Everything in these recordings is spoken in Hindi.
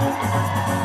Música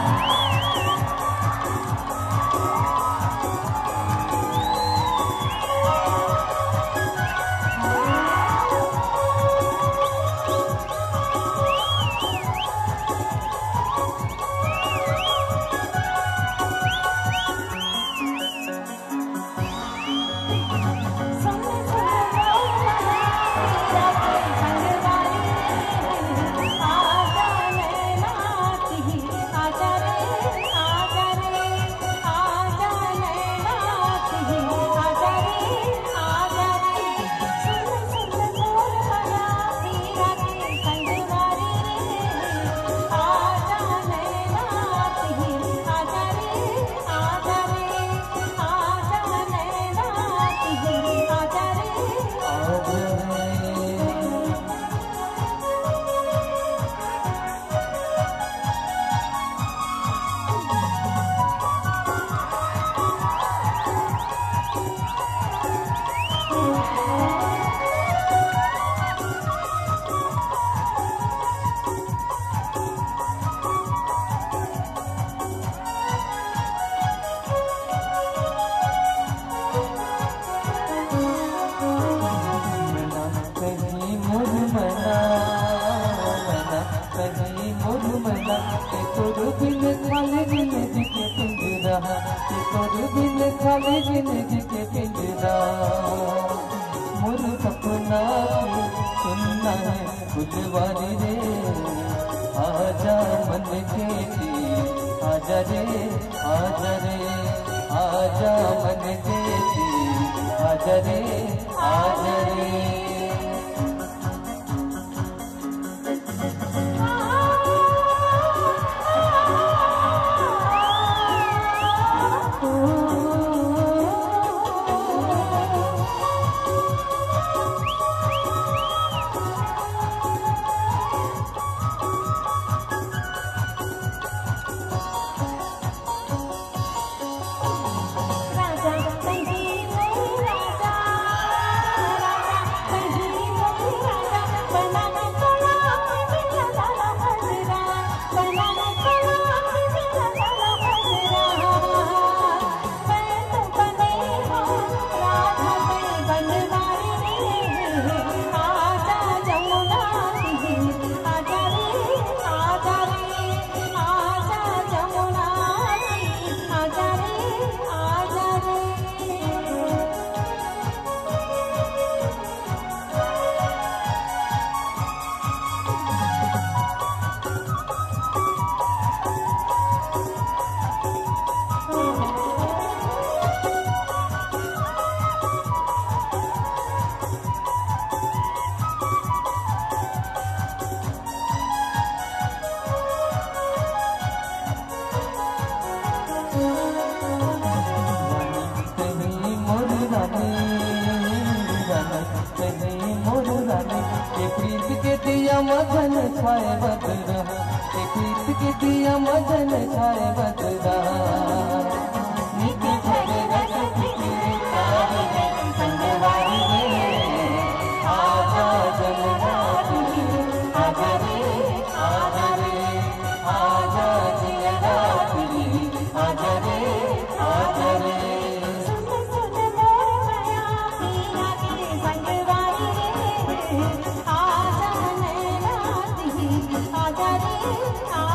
ज़िंदगी के सुनना है फुलवारी रे आजा मन खेती आजा रे आजा कहे मोरुलाने के प्रीत के दिया मगन बदल रहा प्रीत के दिया मगन Radha